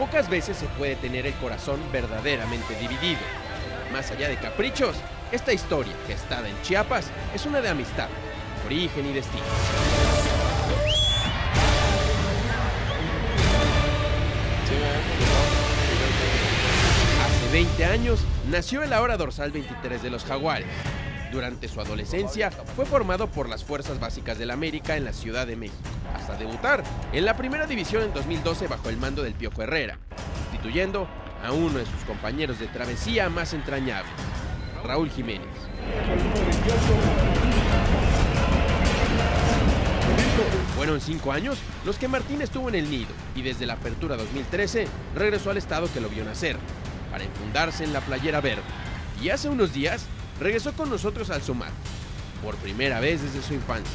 Pocas veces se puede tener el corazón verdaderamente dividido. Más allá de caprichos, esta historia, gestada en Chiapas, es una de amistad, origen y destino. Hace 20 años nació el ahora dorsal 23 de los Jaguares. Durante su adolescencia fue formado por las Fuerzas Básicas del América en la Ciudad de México, hasta debutar en la primera división en 2012 bajo el mando del Piojo Herrera, sustituyendo a uno de sus compañeros de travesía más entrañables, Raúl Jiménez. Fueron cinco años los que Martín estuvo en el nido y desde la apertura 2013 regresó al estado que lo vio nacer, para enfundarse en la playera verde. Y hace unos días regresó con nosotros al Sumar, por primera vez desde su infancia,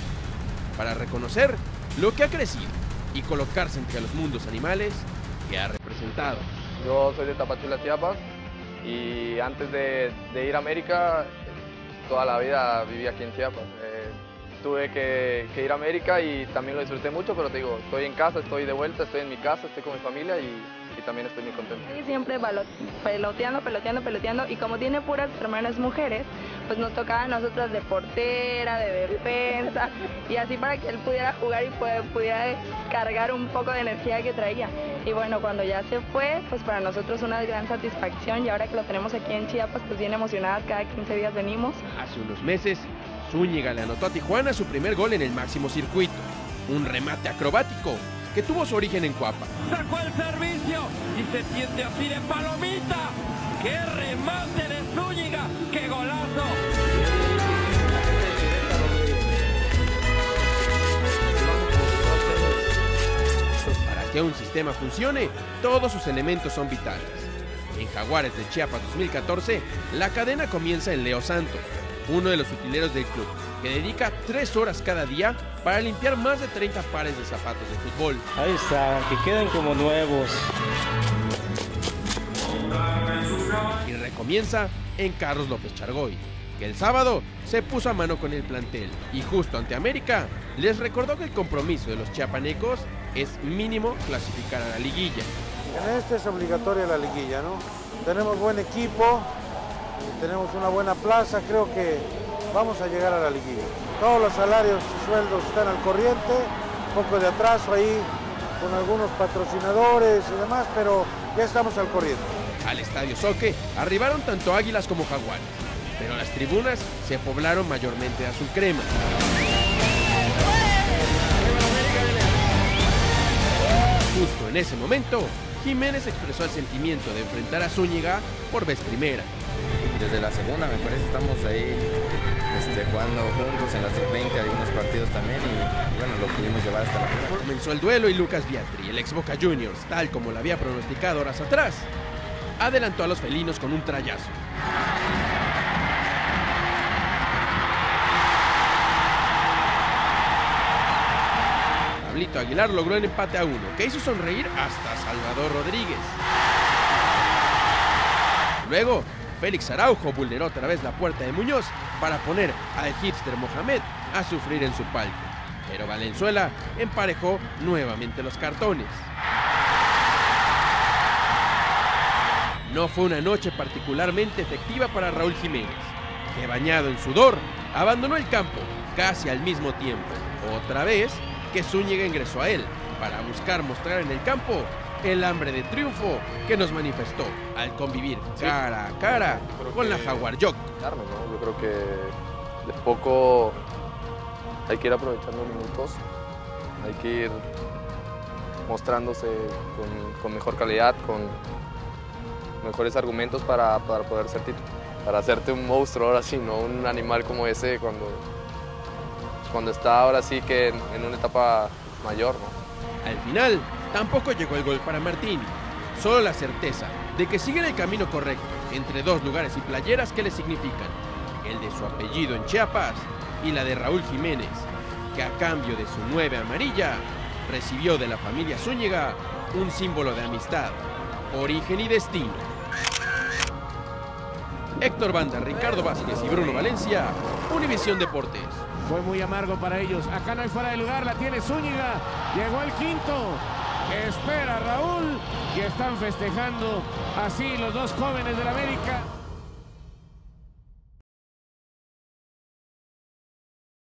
para reconocer lo que ha crecido y colocarse entre los mundos animales que ha representado. Yo soy de Tapachula, Chiapas, y antes de, ir a América, toda la vida viví aquí en Chiapas. Eh, tuve que, que, ir a América y también lo disfruté mucho, pero te digo, estoy en casa, estoy de vuelta, estoy en mi casa, estoy con mi familia y, y también estoy muy contento. Y siempre peloteando, peloteando, peloteando y como tiene puras hermanas mujeres, pues nos tocaba a nosotras de portera, de defensa y así para que él pudiera jugar y pudiera cargar un poco de energía que traía. Y bueno, cuando ya se fue, pues para nosotros una gran satisfacción y ahora que lo tenemos aquí en Chiapas, pues bien emocionadas, cada 15 días venimos. Hace unos meses, Zúñiga le anotó a Tijuana su primer gol en el máximo circuito, un remate acrobático que tuvo su origen en Cuapa. Sacó el servicio y se siente así de palomita. ¡Qué remate de Zúñiga! ¡Qué golazo! Para que un sistema funcione, todos sus elementos son vitales. En Jaguares de Chiapas 2014, la cadena comienza en Leo Santos, uno de los utileros del club, que dedica tres horas cada día para limpiar más de 30 pares de zapatos de fútbol. Ahí está, que queden como nuevos. Y recomienza en Carlos López Chargoy, que el sábado se puso a mano con el plantel y justo ante América les recordó que el compromiso de los chiapanecos es mínimo clasificar a la liguilla. En este es obligatoria la liguilla, ¿no? Tenemos buen equipo, tenemos una buena plaza, creo que vamos a llegar a la liguilla. Todos los salarios y sueldos están al corriente, un poco de atraso ahí con algunos patrocinadores y demás, pero ya estamos al corriente. Al Estadio Soque arribaron tanto Águilas como Jaguares, pero las tribunas se poblaron mayormente de azul crema. Justo en ese momento, Jiménez expresó el sentimiento de enfrentar a Zúñiga por vez primera. Desde la segunda, me parece, estamos ahí este, jugando juntos en las 20 algunos partidos también y, bueno, lo pudimos llevar hasta la final. Comenzó el duelo y Lucas Biatri, el ex Boca Juniors, tal como lo había pronosticado horas atrás, adelantó a los felinos con un trayazo. Pablito Aguilar logró el empate a uno, que hizo sonreír hasta Salvador Rodríguez. Luego, Félix Araujo vulneró otra vez la puerta de Muñoz para poner al hipster Mohamed a sufrir en su palco. Pero Valenzuela emparejó nuevamente los cartones. No fue una noche particularmente efectiva para Raúl Jiménez, que bañado en sudor, abandonó el campo casi al mismo tiempo. Otra vez que Zúñiga ingresó a él para buscar mostrar en el campo el hambre de triunfo que nos manifestó al convivir cara a cara con la Jaguar Jock. Yo creo que de poco hay que ir aprovechando minutos, hay que ir mostrándose con, con mejor calidad, con mejores argumentos para, para poder ser título. Para hacerte un monstruo ahora sí, no un animal como ese cuando, cuando está ahora sí que en, en una etapa mayor. ¿no? Al final, tampoco llegó el gol para Martín. Solo la certeza de que sigue en el camino correcto entre dos lugares y playeras que le significan el de su apellido en Chiapas y la de Raúl Jiménez, que a cambio de su nueve amarilla recibió de la familia Zúñiga un símbolo de amistad, origen y destino. Héctor Banda, Ricardo Vázquez y Bruno Valencia, Univisión Deportes. Fue muy amargo para ellos. Acá no hay fuera de lugar, la tiene Zúñiga. Llegó el quinto. Espera Raúl y están festejando así los dos jóvenes del América.